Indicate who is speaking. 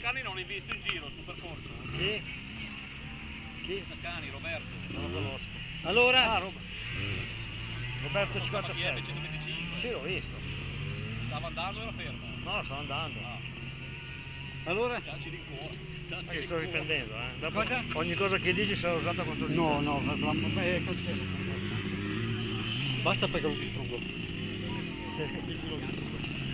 Speaker 1: Cani non li hai visto in giro sul percorso?
Speaker 2: Chi? Chi?
Speaker 1: Cani, Roberto.
Speaker 2: Non lo conosco. Allora?
Speaker 1: Ah, Rob-
Speaker 2: Roberto
Speaker 1: Chi è
Speaker 2: 57.
Speaker 1: 125?
Speaker 2: Sì, l'ho visto.
Speaker 1: Stava andando e era fermo.
Speaker 2: No, sto andando.
Speaker 1: Ah,
Speaker 2: Allora? Ma che sto riprendendo, eh. Dopo
Speaker 1: Cosa?
Speaker 2: ogni cosa che dici sarà usata contro di
Speaker 3: No, no, è coltello. Basta perché lo distruggo.
Speaker 2: Sì.